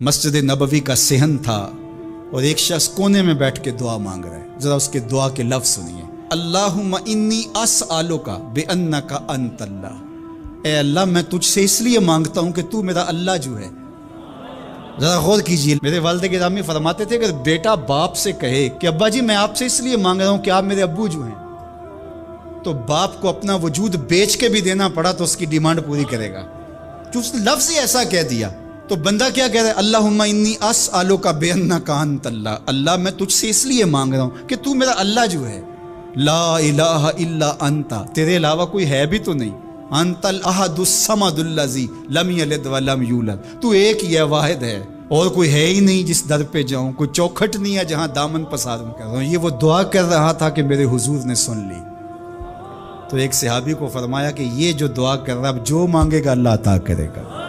मस्जिद नबवी का सेहन था और एक शख्स कोने में बैठ के दुआ मांग रहा है। जरा उसके दुआ के लफ्ज सुनिए। अल्लाह इन्नी अस आलो का बेअन्ना का अंतल्ला ए अल्लाह, मैं तुझसे इसलिए माँगता हूँ कि तू मेरा अल्लाह जो है। जरा गौर कीजिए, मेरे वालद के दामी फरमाते थे अगर बेटा बाप से कहे कि अब्बा जी, मैं आपसे इसलिए मांग रहा हूँ कि आप मेरे अबू जो हैं तो बाप को अपना वजूद बेच के भी देना पड़ा तो उसकी डिमांड पूरी करेगा। जो उसने लफ्ज ही ऐसा कह दिया। तो बंदा क्या कह रहा है? अल्लाह इन्नी अस आलो का बेअन्ना कान तल्ला अल्लाह, मैं तुझसे इसलिए मांग रहा हूँ कि तू मेरा अल्लाह जो है। ला इलाहा इल्ला अंता। तेरे अलावा कोई है भी तो नहीं। अंतल अहदुस्समदुल्लजी लम यलिद व यूलद। तू एक ही है, वाहिद है। और कोई है ही नहीं जिस दर पे जाऊँ। कोई चौखट नहीं है जहाँ दामन पसारूं कर। रहा हूँ ये वो दुआ कर रहा था कि मेरे हुजूर ने सुन ली। तो एक सिहाबी को फरमाया कि ये जो दुआ कर रहा है जो मांगेगा अल्लाह अता करेगा।